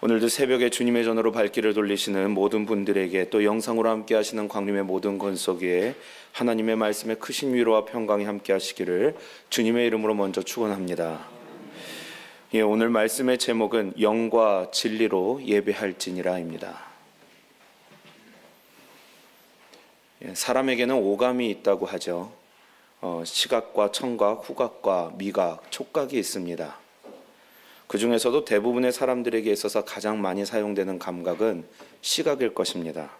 오늘도 새벽에 주님의 전으로 발길을 돌리시는 모든 분들에게 또 영상으로 함께 하시는 광림의 모든 건석에 하나님의 말씀에 크신 위로와 평강이 함께 하시기를 주님의 이름으로 먼저 축원합니다. 예, 오늘 말씀의 제목은 영과 진리로 예배할지니라입니다. 예, 사람에게는 오감이 있다고 하죠. 어, 시각과 청각, 후각과 미각, 촉각이 있습니다. 그 중에서도 대부분의 사람들에게 있어서 가장 많이 사용되는 감각은 시각일 것입니다.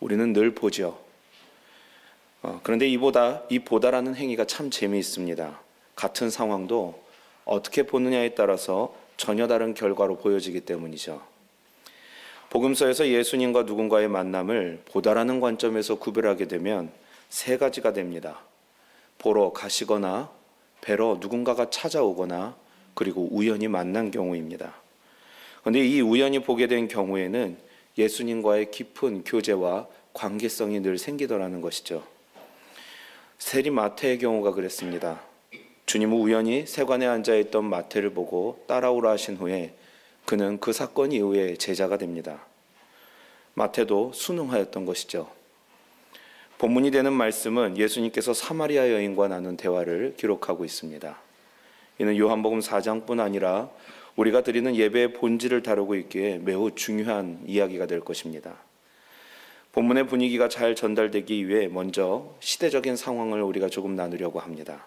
우리는 늘 보죠. 어, 그런데 이보다 이 보다라는 행위가 참 재미있습니다. 같은 상황도 어떻게 보느냐에 따라서 전혀 다른 결과로 보여지기 때문이죠. 복음서에서 예수님과 누군가의 만남을 보다라는 관점에서 구별하게 되면 세 가지가 됩니다. 보러 가시거나 뵈러 누군가가 찾아오거나 그리고 우연히 만난 경우입니다. 그런데 이 우연히 보게 된 경우에는 예수님과의 깊은 교제와 관계성이 늘 생기더라는 것이죠. 세리 마태의 경우가 그랬습니다. 주님은 우연히 세관에 앉아 있던 마태를 보고 따라오라 하신 후에 그는 그 사건 이후에 제자가 됩니다. 마태도 순응하였던 것이죠. 본문이 되는 말씀은 예수님께서 사마리아 여인과 나눈 대화를 기록하고 있습니다. 이는 요한복음 4장뿐 아니라 우리가 드리는 예배의 본질을 다루고 있기에 매우 중요한 이야기가 될 것입니다. 본문의 분위기가 잘 전달되기 위해 먼저 시대적인 상황을 우리가 조금 나누려고 합니다.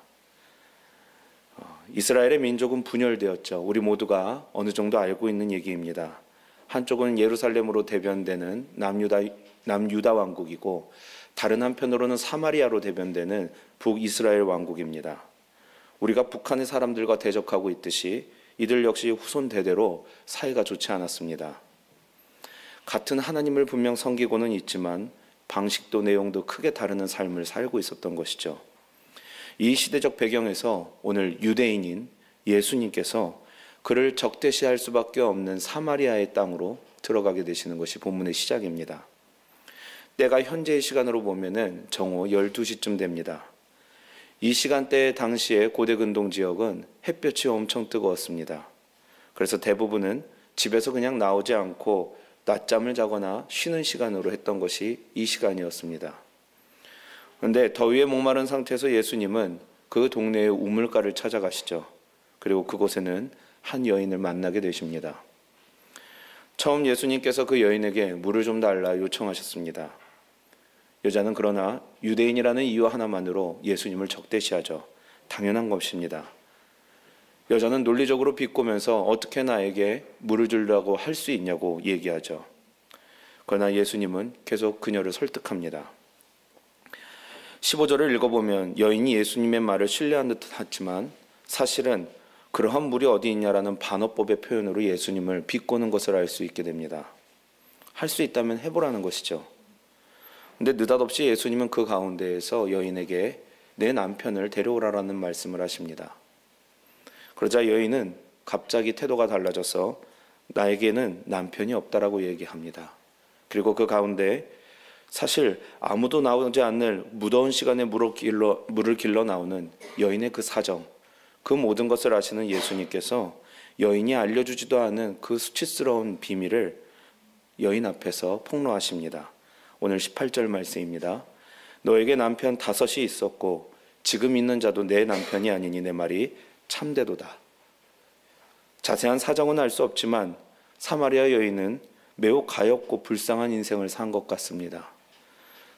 어, 이스라엘의 민족은 분열되었죠. 우리 모두가 어느 정도 알고 있는 얘기입니다. 한쪽은 예루살렘으로 대변되는 남유다, 남유다 왕국이고 다른 한편으로는 사마리아로 대변되는 북이스라엘 왕국입니다. 우리가 북한의 사람들과 대적하고 있듯이 이들 역시 후손 대대로 사이가 좋지 않았습니다. 같은 하나님을 분명 섬기고는 있지만 방식도 내용도 크게 다르는 삶을 살고 있었던 것이죠. 이 시대적 배경에서 오늘 유대인인 예수님께서 그를 적대시할 수밖에 없는 사마리아의 땅으로 들어가게 되시는 것이 본문의 시작입니다. 때가 현재의 시간으로 보면은 정오 12시쯤 됩니다. 이 시간대 당시에 고대 근동 지역은 햇볕이 엄청 뜨거웠습니다. 그래서 대부분은 집에서 그냥 나오지 않고 낮잠을 자거나 쉬는 시간으로 했던 것이 이 시간이었습니다. 그런데 더위에 목마른 상태에서 예수님은 그 동네의 우물가를 찾아가시죠. 그리고 그곳에는 한 여인을 만나게 되십니다. 처음 예수님께서 그 여인에게 물을 좀 달라 요청하셨습니다. 여자는 그러나 유대인이라는 이유 하나만으로 예수님을 적대시하죠. 당연한 것입니다. 여자는 논리적으로 비꼬면서 어떻게 나에게 물을 주려고 할 수 있냐고 얘기하죠. 그러나 예수님은 계속 그녀를 설득합니다. 15절을 읽어보면 여인이 예수님의 말을 신뢰한 듯 하지만 사실은 그러한 물이 어디 있냐라는 반어법의 표현으로 예수님을 비꼬는 것을 알 수 있게 됩니다. 할 수 있다면 해보라는 것이죠. 근데 느닷없이 예수님은 그 가운데에서 여인에게 내 남편을 데려오라라는 말씀을 하십니다. 그러자 여인은 갑자기 태도가 달라져서 나에게는 남편이 없다라고 얘기합니다. 그리고 그 가운데 사실 아무도 나오지 않는 무더운 시간에 물을 길러, 물을 길러 나오는 여인의 그 사정, 그 모든 것을 아시는 예수님께서 여인이 알려주지도 않은 그 수치스러운 비밀을 여인 앞에서 폭로하십니다. 오늘 18절 말씀입니다. 너에게 남편 다섯이 있었고 지금 있는 자도 내 남편이 아니니 내 말이 참되도다. 자세한 사정은 알 수 없지만 사마리아 여인은 매우 가엾고 불쌍한 인생을 산 것 같습니다.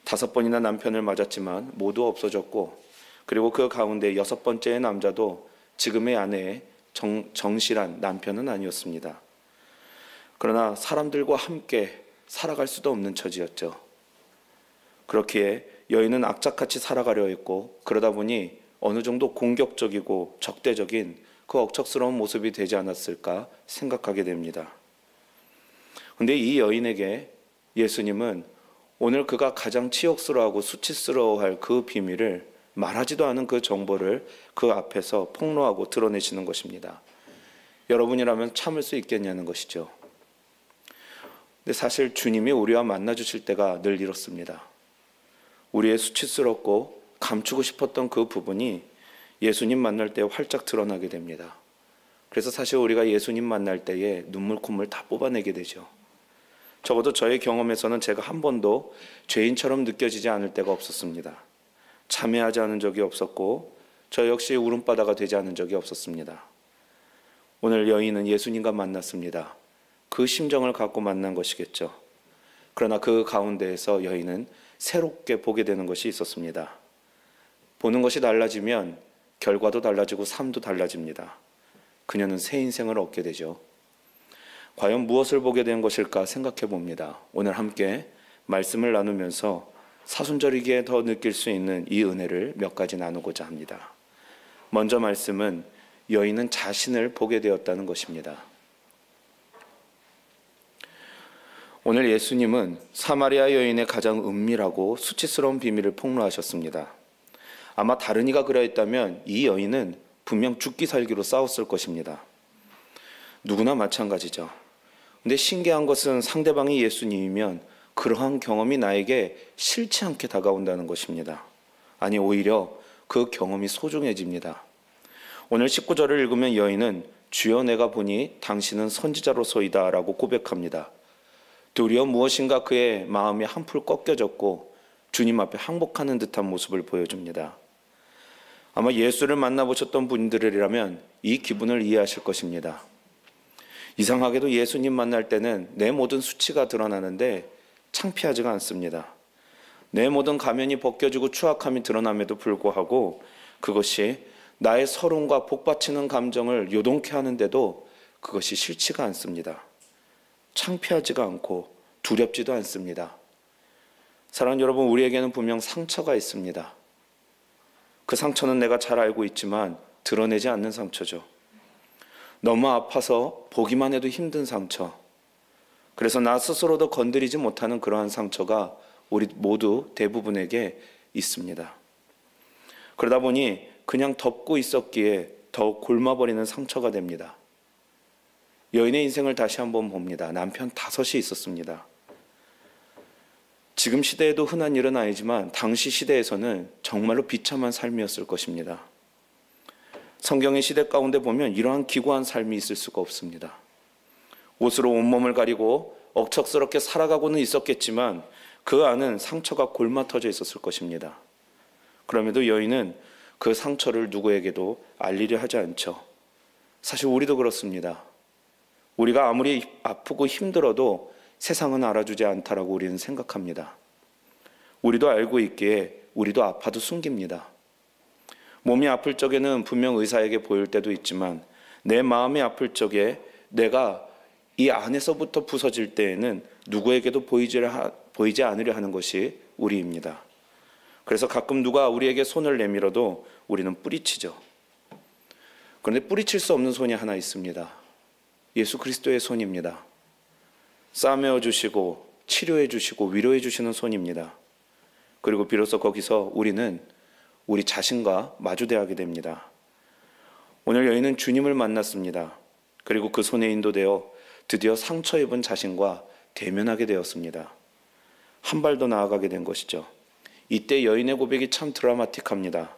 다섯 번이나 남편을 맞았지만 모두 없어졌고 그리고 그 가운데 여섯 번째의 남자도 지금의 아내의 정, 정실한 남편은 아니었습니다. 그러나 사람들과 함께 살아갈 수도 없는 처지였죠. 그렇기에 여인은 악착같이 살아가려 했고 그러다 보니 어느 정도 공격적이고 적대적인 그 억척스러운 모습이 되지 않았을까 생각하게 됩니다. 근데 이 여인에게 예수님은 오늘 그가 가장 치욕스러워하고 수치스러워할 그 비밀을 말하지도 않은 그 정보를 그 앞에서 폭로하고 드러내시는 것입니다. 여러분이라면 참을 수 있겠냐는 것이죠. 근데 사실 주님이 우리와 만나 주실 때가 늘 이렇습니다. 우리의 수치스럽고 감추고 싶었던 그 부분이 예수님 만날 때 활짝 드러나게 됩니다. 그래서 사실 우리가 예수님 만날 때에 눈물 콧물 다 뽑아내게 되죠. 적어도 저의 경험에서는 제가 한 번도 죄인처럼 느껴지지 않을 때가 없었습니다. 참회하지 않은 적이 없었고 저 역시 울음바다가 되지 않은 적이 없었습니다. 오늘 여인은 예수님과 만났습니다. 그 심정을 갖고 만난 것이겠죠. 그러나 그 가운데에서 여인은 새롭게 보게 되는 것이 있었습니다. 보는 것이 달라지면 결과도 달라지고 삶도 달라집니다. 그녀는 새 인생을 얻게 되죠. 과연 무엇을 보게 된 것일까 생각해 봅니다. 오늘 함께 말씀을 나누면서 사순절이기에 더 느낄 수 있는 이 은혜를 몇 가지 나누고자 합니다. 먼저 말씀은 여인은 자신을 보게 되었다는 것입니다. 오늘 예수님은 사마리아 여인의 가장 은밀하고 수치스러운 비밀을 폭로하셨습니다. 아마 다른 이가 그러했다면 이 여인은 분명 죽기 살기로 싸웠을 것입니다. 누구나 마찬가지죠. 근데 신기한 것은 상대방이 예수님이면 그러한 경험이 나에게 싫지 않게 다가온다는 것입니다. 아니, 오히려 그 경험이 소중해집니다. 오늘 19절을 읽으면 여인은 주여 내가 보니 당신은 선지자로서이다 라고 고백합니다. 도리어 무엇인가 그의 마음이 한풀 꺾여졌고 주님 앞에 항복하는 듯한 모습을 보여줍니다. 아마 예수를 만나보셨던 분들이라면 이 기분을 이해하실 것입니다. 이상하게도 예수님 만날 때는 내 모든 수치가 드러나는데 창피하지가 않습니다. 내 모든 가면이 벗겨지고 추악함이 드러남에도 불구하고 그것이 나의 서름과 복받치는 감정을 요동케 하는데도 그것이 싫지가 않습니다. 창피하지가 않고 두렵지도 않습니다. 사랑하는 여러분, 우리에게는 분명 상처가 있습니다. 그 상처는 내가 잘 알고 있지만 드러내지 않는 상처죠. 너무 아파서 보기만 해도 힘든 상처. 그래서 나 스스로도 건드리지 못하는 그러한 상처가 우리 모두 대부분에게 있습니다. 그러다 보니 그냥 덮고 있었기에 더 골마버리는 상처가 됩니다. 여인의 인생을 다시 한번 봅니다. 남편 다섯이 있었습니다. 지금 시대에도 흔한 일은 아니지만 당시 시대에서는 정말로 비참한 삶이었을 것입니다. 성경의 시대 가운데 보면 이러한 기구한 삶이 있을 수가 없습니다. 옷으로 온몸을 가리고 억척스럽게 살아가고는 있었겠지만 그 안은 상처가 골마터져 있었을 것입니다. 그럼에도 여인은 그 상처를 누구에게도 알리려 하지 않죠. 사실 우리도 그렇습니다. 우리가 아무리 아프고 힘들어도 세상은 알아주지 않다라고 우리는 생각합니다. 우리도 알고 있기에 우리도 아파도 숨깁니다. 몸이 아플 적에는 분명 의사에게 보일 때도 있지만 내 마음이 아플 적에 내가 이 안에서부터 부서질 때에는 누구에게도 보이지, 않으려 하는 것이 우리입니다. 그래서 가끔 누가 우리에게 손을 내밀어도 우리는 뿌리치죠. 그런데 뿌리칠 수 없는 손이 하나 있습니다. 예수 그리스도의 손입니다. 싸매어 주시고 치료해 주시고 위로해 주시는 손입니다. 그리고 비로소 거기서 우리는 우리 자신과 마주대하게 됩니다. 오늘 여인은 주님을 만났습니다. 그리고 그 손에 인도되어 드디어 상처 입은 자신과 대면하게 되었습니다. 한 발 더 나아가게 된 것이죠. 이때 여인의 고백이 참 드라마틱합니다.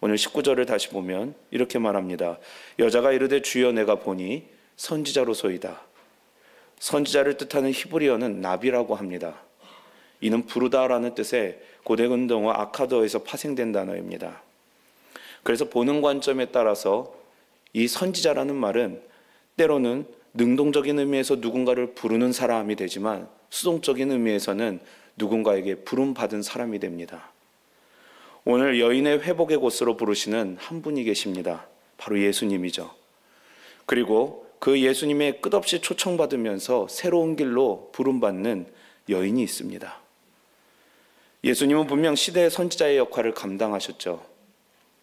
오늘 19절을 다시 보면 이렇게 말합니다. 여자가 이르되 주여 내가 보니 선지자로소이다. 선지자를 뜻하는 히브리어는 나비라고 합니다. 이는 부르다라는 뜻의 고대 근동어 아카더에서 파생된 단어입니다. 그래서 보는 관점에 따라서 이 선지자라는 말은 때로는 능동적인 의미에서 누군가를 부르는 사람이 되지만 수동적인 의미에서는 누군가에게 부름 받은 사람이 됩니다. 오늘 여인의 회복의 곳으로 부르시는 한 분이 계십니다. 바로 예수님이죠. 그리고 그 예수님의 끝없이 초청받으면서 새로운 길로 부름받는 여인이 있습니다. 예수님은 분명 시대의 선지자의 역할을 감당하셨죠.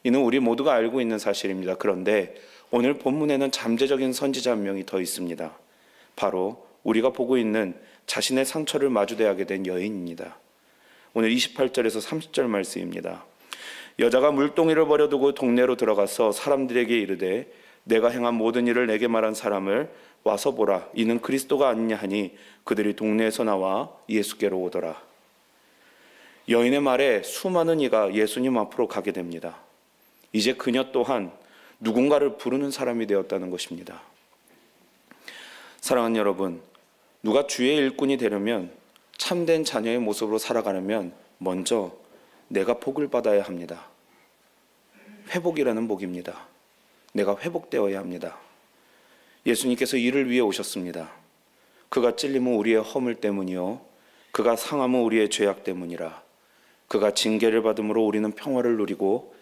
이는 우리 모두가 알고 있는 사실입니다. 그런데 오늘 본문에는 잠재적인 선지자 한 명이 더 있습니다. 바로 우리가 보고 있는 자신의 상처를 마주대하게 된 여인입니다. 오늘 28절에서 30절 말씀입니다. 여자가 물동이를 버려두고 동네로 들어가서 사람들에게 이르되 내가 행한 모든 일을 내게 말한 사람을 와서 보라 이는 그리스도가 아니냐 하니 그들이 동네에서 나와 예수께로 오더라. 여인의 말에 수많은 이가 예수님 앞으로 가게 됩니다. 이제 그녀 또한 누군가를 부르는 사람이 되었다는 것입니다. 사랑하는 여러분, 누가 주의 일꾼이 되려면 참된 자녀의 모습으로 살아가려면 먼저 내가 복을 받아야 합니다. 회복이라는 복입니다. 내가 회복되어야 합니다. 예수님께서 이를 위해 오셨습니다. 그가 찔림은 우리의 허물 때문이요. 그가 상함은 우리의 죄악 때문이라. 그가 징계를 받음으로 우리는 평화를 누리고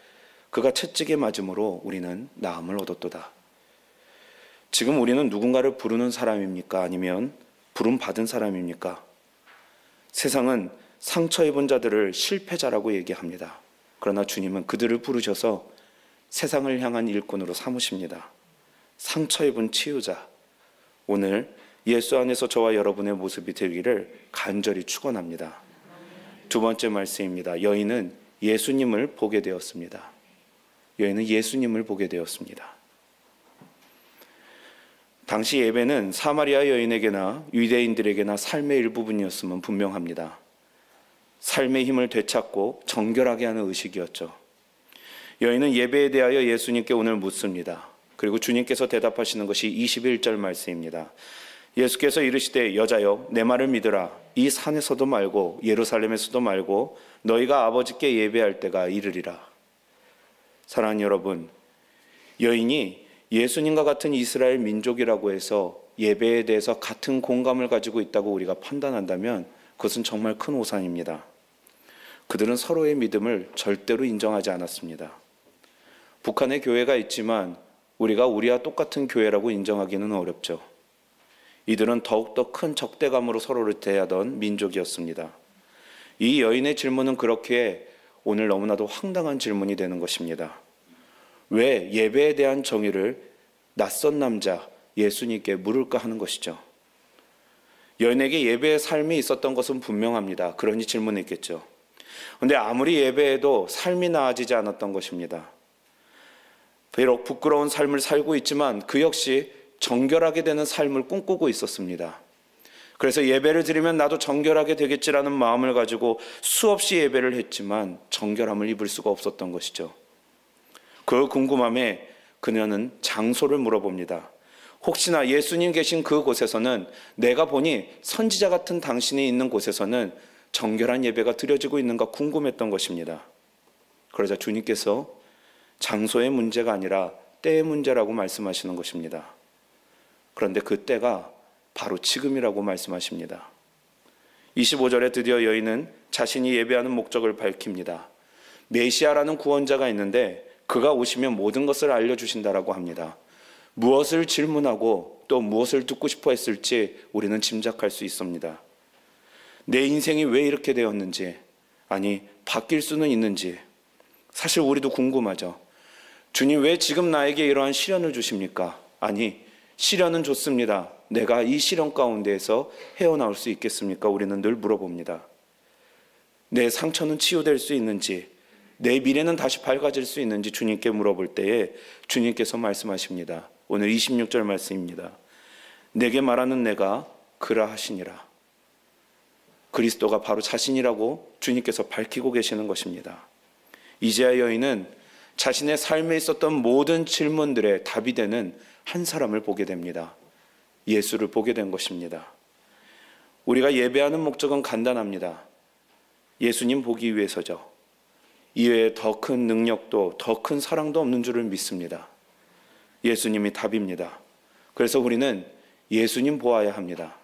그가 채찍에 맞음으로 우리는 나음을 얻었도다. 지금 우리는 누군가를 부르는 사람입니까? 아니면 부름 받은 사람입니까? 세상은 상처 입은 자들을 실패자라고 얘기합니다. 그러나 주님은 그들을 부르셔서 세상을 향한 일꾼으로 삼으십니다. 상처 입은 치유자. 오늘 예수 안에서 저와 여러분의 모습이 되기를 간절히 축원합니다. 두 번째 말씀입니다. 여인은 예수님을 보게 되었습니다. 여인은 예수님을 보게 되었습니다. 당시 예배는 사마리아 여인에게나 유대인들에게나 삶의 일부분이었으면 분명합니다. 삶의 힘을 되찾고 정결하게 하는 의식이었죠. 여인은 예배에 대하여 예수님께 오늘 묻습니다. 그리고 주님께서 대답하시는 것이 21절 말씀입니다. 예수께서 이르시되 여자여 내 말을 믿으라 이 산에서도 말고 예루살렘에서도 말고 너희가 아버지께 예배할 때가 이르리라. 사랑하는 여러분, 여인이 예수님과 같은 이스라엘 민족이라고 해서 예배에 대해서 같은 공감을 가지고 있다고 우리가 판단한다면 그것은 정말 큰 오산입니다. 그들은 서로의 믿음을 절대로 인정하지 않았습니다. 북한에 교회가 있지만 우리가 우리와 똑같은 교회라고 인정하기는 어렵죠. 이들은 더욱더 큰 적대감으로 서로를 대하던 민족이었습니다. 이 여인의 질문은 그렇게 오늘 너무나도 황당한 질문이 되는 것입니다. 왜 예배에 대한 정의를 낯선 남자 예수님께 물을까 하는 것이죠. 여인에게 예배의 삶이 있었던 것은 분명합니다. 그러니 질문했겠죠. 근데 아무리 예배해도 삶이 나아지지 않았던 것입니다. 비록 부끄러운 삶을 살고 있지만 그 역시 정결하게 되는 삶을 꿈꾸고 있었습니다. 그래서 예배를 드리면 나도 정결하게 되겠지라는 마음을 가지고 수없이 예배를 했지만 정결함을 입을 수가 없었던 것이죠. 그 궁금함에 그녀는 장소를 물어봅니다. 혹시나 예수님 계신 그 곳에서는 내가 보니 선지자 같은 당신이 있는 곳에서는 정결한 예배가 드려지고 있는가 궁금했던 것입니다. 그러자 주님께서 장소의 문제가 아니라 때의 문제라고 말씀하시는 것입니다. 그런데 그 때가 바로 지금이라고 말씀하십니다. 25절에 드디어 여인은 자신이 예배하는 목적을 밝힙니다. 메시아라는 구원자가 있는데 그가 오시면 모든 것을 알려주신다라고 합니다. 무엇을 질문하고 또 무엇을 듣고 싶어 했을지 우리는 짐작할 수 있습니다. 내 인생이 왜 이렇게 되었는지, 아니, 바뀔 수는 있는지, 사실 우리도 궁금하죠. 주님 왜 지금 나에게 이러한 시련을 주십니까? 아니, 시련은 좋습니다. 내가 이 시련 가운데에서 헤어나올 수 있겠습니까? 우리는 늘 물어봅니다. 내 상처는 치유될 수 있는지, 내 미래는 다시 밝아질 수 있는지 주님께 물어볼 때에 주님께서 말씀하십니다. 오늘 26절 말씀입니다. 내게 말하는 내가 그라 하시니라. 그리스도가 바로 자신이라고 주님께서 밝히고 계시는 것입니다. 이제야 여인은 자신의 삶에 있었던 모든 질문들의 답이 되는 한 사람을 보게 됩니다. 예수를 보게 된 것입니다. 우리가 예배하는 목적은 간단합니다. 예수님 보기 위해서죠. 이외에 더 큰 능력도 더 큰 사랑도 없는 줄을 믿습니다. 예수님이 답입니다. 그래서 우리는 예수님 보아야 합니다.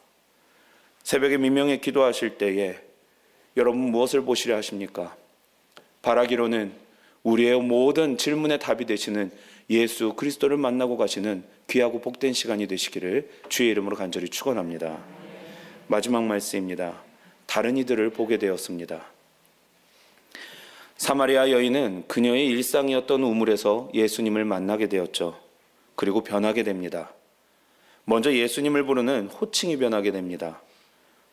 새벽에 민명에 기도하실 때에 여러분 무엇을 보시려 하십니까? 바라기로는 우리의 모든 질문의 답이 되시는 예수 그리스도를 만나고 가시는 귀하고 복된 시간이 되시기를 주의 이름으로 간절히 축원합니다. 마지막 말씀입니다. 다른 이들을 보게 되었습니다. 사마리아 여인은 그녀의 일상이었던 우물에서 예수님을 만나게 되었죠. 그리고 변하게 됩니다. 먼저 예수님을 부르는 호칭이 변하게 됩니다.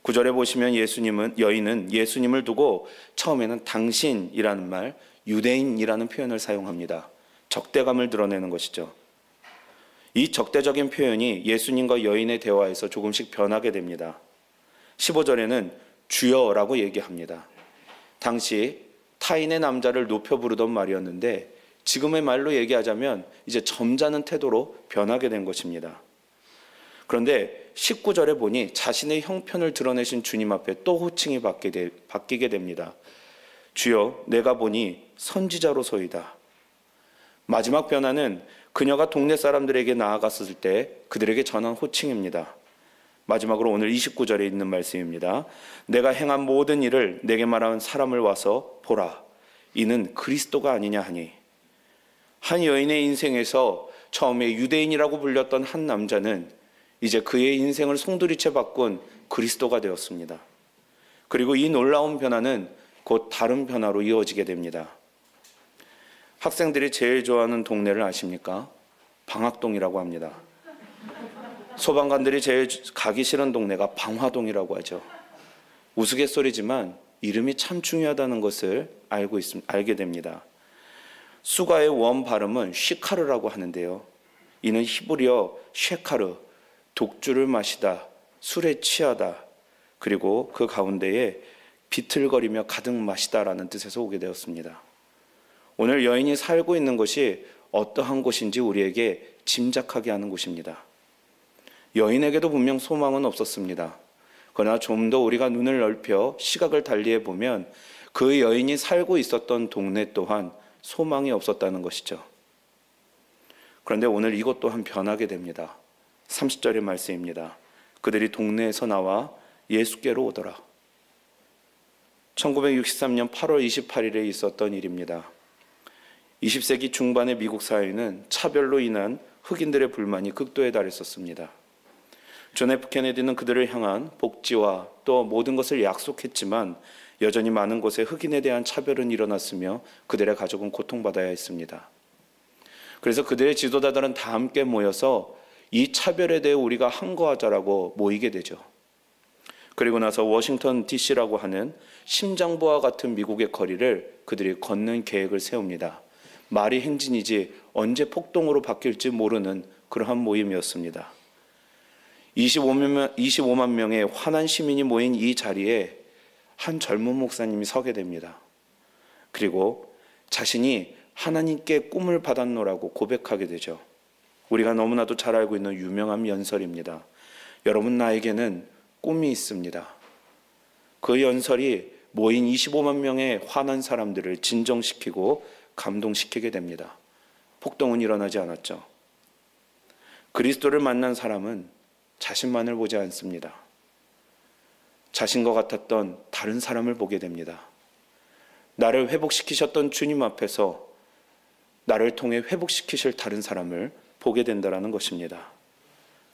구절에 보시면 예수님은 여인은 예수님을 두고 처음에는 당신이라는 말, 유대인이라는 표현을 사용합니다. 적대감을 드러내는 것이죠. 이 적대적인 표현이 예수님과 여인의 대화에서 조금씩 변하게 됩니다. 15절에는 주여라고 얘기합니다. 당시 타인의 남자를 높여 부르던 말이었는데 지금의 말로 얘기하자면 이제 점잖은 태도로 변하게 된 것입니다. 그런데 19절에 보니 자신의 형편을 드러내신 주님 앞에 또 호칭이 바뀌게 됩니다. 주여, 내가 보니 선지자로소이다. 마지막 변화는 그녀가 동네 사람들에게 나아갔을 때 그들에게 전한 호칭입니다. 마지막으로 오늘 29절에 있는 말씀입니다. 내가 행한 모든 일을 내게 말하는 사람을 와서 보라. 이는 그리스도가 아니냐 하니. 한 여인의 인생에서 처음에 유대인이라고 불렸던 한 남자는 이제 그의 인생을 송두리째 바꾼 그리스도가 되었습니다. 그리고 이 놀라운 변화는 곧 다른 변화로 이어지게 됩니다. 학생들이 제일 좋아하는 동네를 아십니까? 방학동이라고 합니다. 소방관들이 제일 가기 싫은 동네가 방화동이라고 하죠. 우스갯소리지만 이름이 참 중요하다는 것을 알고 있, 알게 됩니다. 수가의 원 발음은 쉬카르라고 하는데요. 이는 히브리어 쉐카르, 독주를 마시다, 술에 취하다, 그리고 그 가운데에 비틀거리며 가득 마시다라는 뜻에서 오게 되었습니다. 오늘 여인이 살고 있는 것이 어떠한 곳인지 우리에게 짐작하게 하는 곳입니다. 여인에게도 분명 소망은 없었습니다. 그러나 좀 더 우리가 눈을 넓혀 시각을 달리해 보면 그 여인이 살고 있었던 동네 또한 소망이 없었다는 것이죠. 그런데 오늘 이것 또한 변하게 됩니다. 30절의 말씀입니다. 그들이 동네에서 나와 예수께로 오더라. 1963년 8월 28일에 있었던 일입니다. 20세기 중반의 미국 사회는 차별로 인한 흑인들의 불만이 극도에 달했었습니다. 존 F 케네디는 그들을 향한 복지와 또 모든 것을 약속했지만 여전히 많은 곳에 흑인에 대한 차별은 일어났으며 그들의 가족은 고통받아야 했습니다. 그래서 그들의 지도자들은 다 함께 모여서 이 차별에 대해 우리가 항거하자라고 모이게 되죠. 그리고 나서 워싱턴 DC라고 하는 심장부와 같은 미국의 거리를 그들이 걷는 계획을 세웁니다. 말이 행진이지 언제 폭동으로 바뀔지 모르는 그러한 모임이었습니다. 25만, 25만 명의 환한 시민이 모인 이 자리에 한 젊은 목사님이 서게 됩니다. 그리고 자신이 하나님께 꿈을 받았노라고 고백하게 되죠. 우리가 너무나도 잘 알고 있는 유명한 연설입니다. 여러분 나에게는 꿈이 있습니다. 그 연설이 모인 25만 명의 화난 사람들을 진정시키고 감동시키게 됩니다. 폭동은 일어나지 않았죠. 그리스도를 만난 사람은 자신만을 보지 않습니다. 자신과 같았던 다른 사람을 보게 됩니다. 나를 회복시키셨던 주님 앞에서 나를 통해 회복시키실 다른 사람을 보게 된다는 것입니다.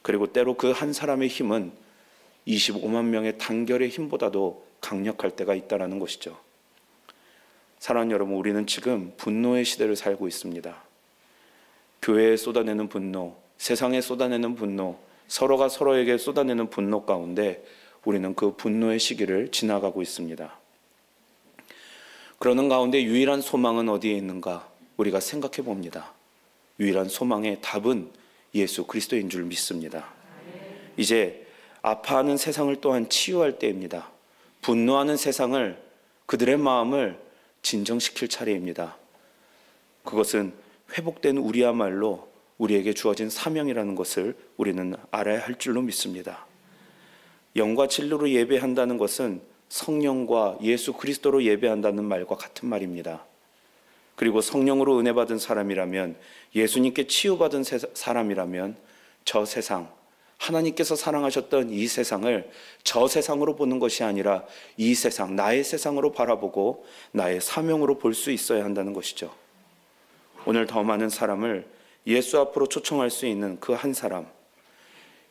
그리고 때로 그 한 사람의 힘은 25만 명의 단결의 힘보다도 강력할 때가 있다는 것이죠. 사랑하는 여러분, 우리는 지금 분노의 시대를 살고 있습니다. 교회에 쏟아내는 분노, 세상에 쏟아내는 분노, 서로가 서로에게 쏟아내는 분노 가운데 우리는 그 분노의 시기를 지나가고 있습니다. 그러는 가운데 유일한 소망은 어디에 있는가? 우리가 생각해 봅니다. 유일한 소망의 답은 예수 그리스도인 줄 믿습니다. 이제 아파하는 세상을 또한 치유할 때입니다. 분노하는 세상을 그들의 마음을 진정시킬 차례입니다. 그것은 회복된 우리야말로 우리에게 주어진 사명이라는 것을 우리는 알아야 할 줄로 믿습니다. 영과 진로로 예배한다는 것은 성령과 예수 그리스도로 예배한다는 말과 같은 말입니다. 그리고 성령으로 은혜 받은 사람이라면 예수님께 치유받은 사람이라면 저 세상 하나님께서 사랑하셨던 이 세상을 저 세상으로 보는 것이 아니라 이 세상 나의 세상으로 바라보고 나의 사명으로 볼 수 있어야 한다는 것이죠. 오늘 더 많은 사람을 예수 앞으로 초청할 수 있는 그 한 사람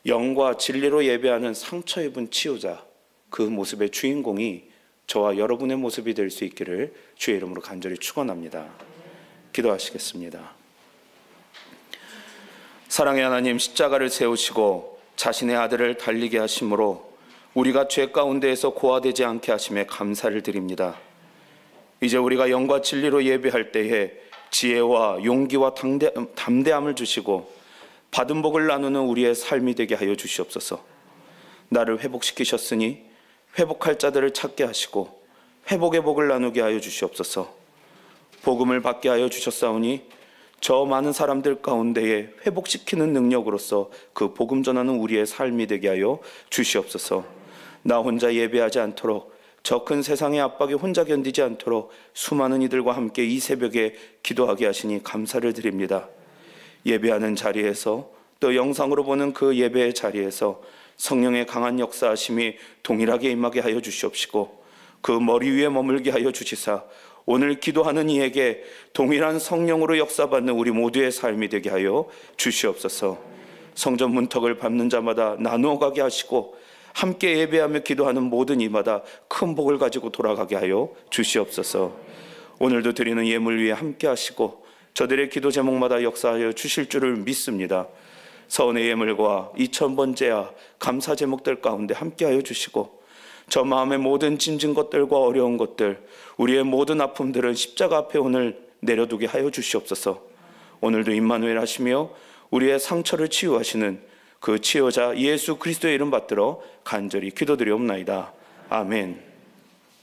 영과 진리로 예배하는 상처 입은 치유자 그 모습의 주인공이 저와 여러분의 모습이 될 수 있기를 주의 이름으로 간절히 축원합니다. 기도하시겠습니다. 사랑의 하나님 십자가를 세우시고 자신의 아들을 달리게 하심으로 우리가 죄 가운데에서 고아되지 않게 하심에 감사를 드립니다. 이제 우리가 영과 진리로 예배할 때에 지혜와 용기와 담대함을 주시고 받은 복을 나누는 우리의 삶이 되게 하여 주시옵소서. 나를 회복시키셨으니 회복할 자들을 찾게 하시고 회복의 복을 나누게 하여 주시옵소서. 복음을 받게 하여 주셨사오니 저 많은 사람들 가운데에 회복시키는 능력으로서 그 복음 전하는 우리의 삶이 되게 하여 주시옵소서. 나 혼자 예배하지 않도록 저 큰 세상의 압박에 혼자 견디지 않도록 수많은 이들과 함께 이 새벽에 기도하게 하시니 감사를 드립니다. 예배하는 자리에서 또 영상으로 보는 그 예배의 자리에서 성령의 강한 역사하심이 동일하게 임하게 하여 주시옵시고 그 머리 위에 머물게 하여 주시사 오늘 기도하는 이에게 동일한 성령으로 역사받는 우리 모두의 삶이 되게 하여 주시옵소서. 성전 문턱을 밟는 자마다 나누어 가게 하시고 함께 예배하며 기도하는 모든 이마다 큰 복을 가지고 돌아가게 하여 주시옵소서. 오늘도 드리는 예물 위에 함께 하시고 저들의 기도 제목마다 역사하여 주실 줄을 믿습니다. 서원의 예물과 이천 번째야 감사 제목들 가운데 함께하여 주시고 저 마음의 모든 짐진 것들과 어려운 것들 우리의 모든 아픔들은 십자가 앞에 오늘 내려두게 하여 주시옵소서. 오늘도 임마누엘 하시며 우리의 상처를 치유하시는 그 치유자 예수 그리스도의 이름 받들어 간절히 기도드리옵나이다. 아멘.